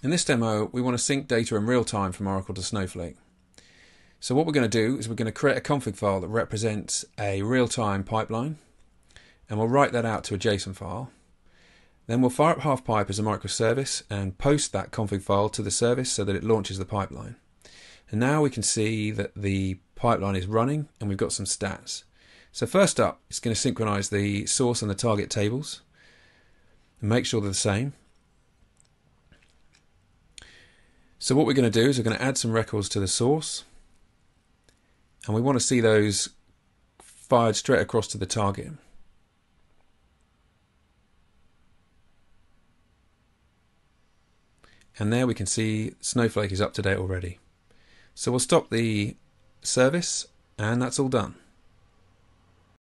In this demo, we want to sync data in real time from Oracle to Snowflake. So what we're going to do is we're going to create a config file that represents a real-time pipeline, and we'll write that out to a JSON file. Then we'll fire up HalfPipe as a microservice and post that config file to the service so that it launches the pipeline. And now we can see that the pipeline is running and we've got some stats. So first up, it's going to synchronize the source and the target tables and make sure they're the same. So what we're going to do is we're going to add some records to the source and we want to see those fired straight across to the target. And there we can see Snowflake is up to date already. So we'll stop the service and that's all done.